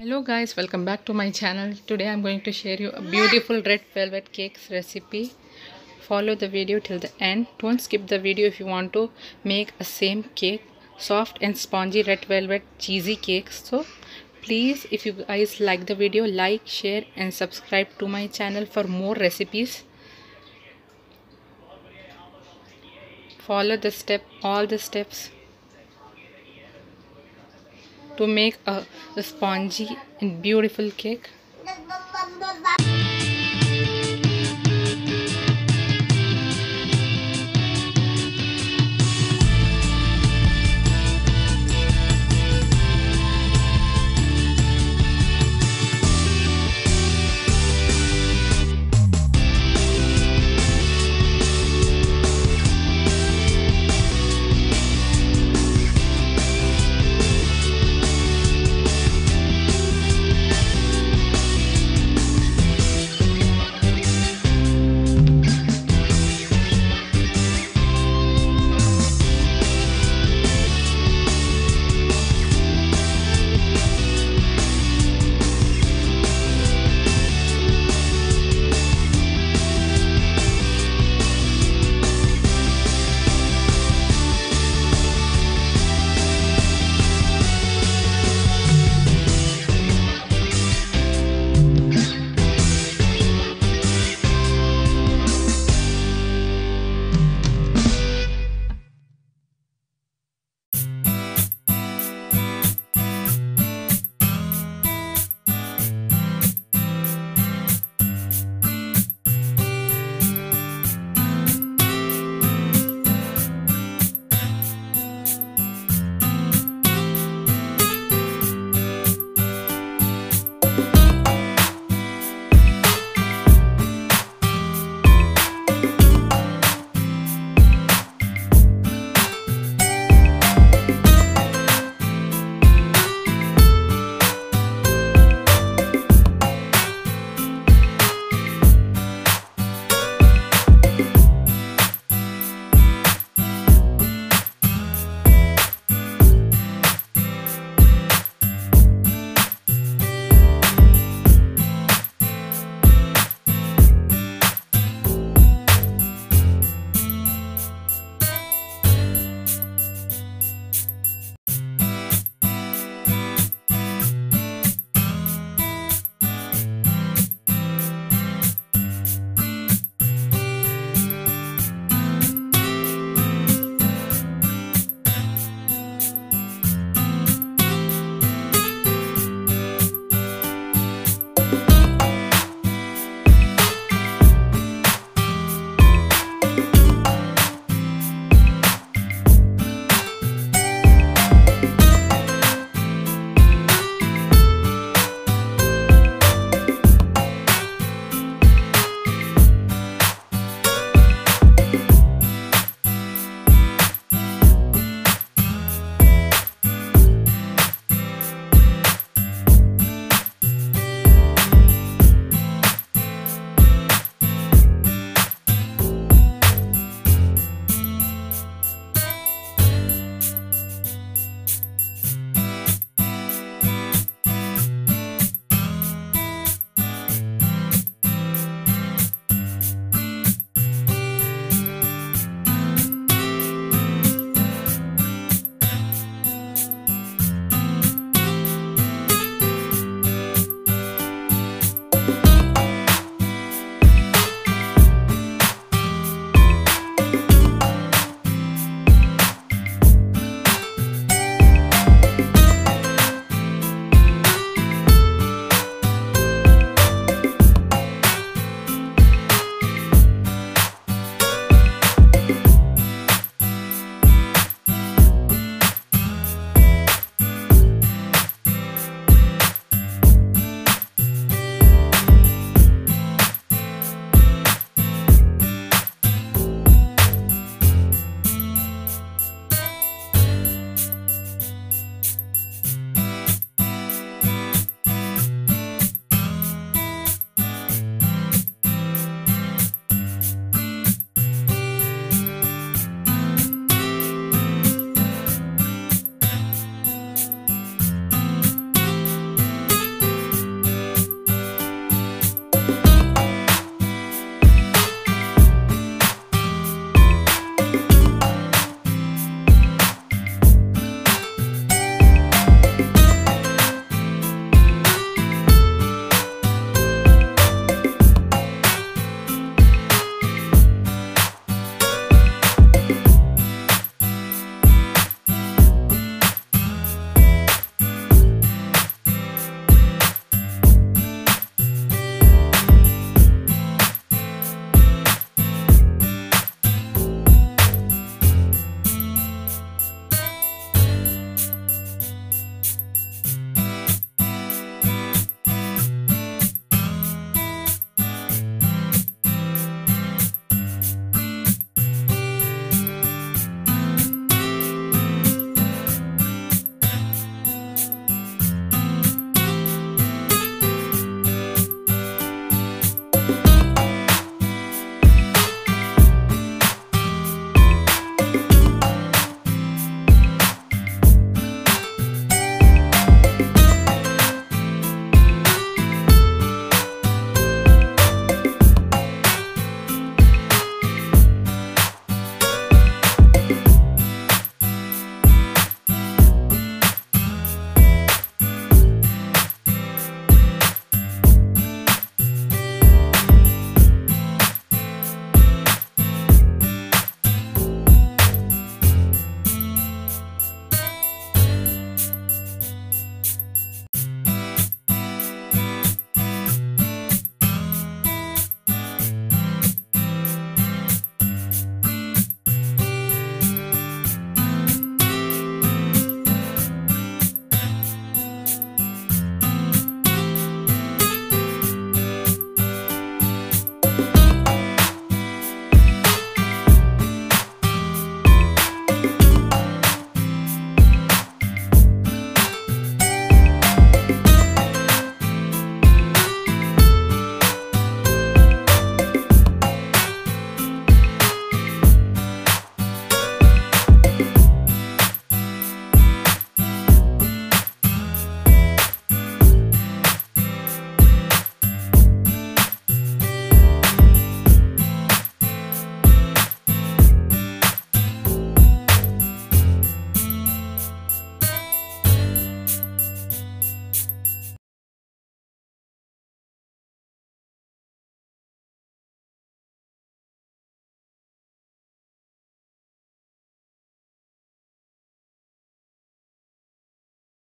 hello guys welcome back to my channel. Today i'm going to share you a beautiful red velvet cakes recipe. Follow the video till the end. Don't skip the video if you want to make a same cake soft and spongy red velvet cheesy cakes so please if you guys like the video like share and subscribe to my channel for more recipes. Follow the step all the steps to make a, spongy and beautiful cake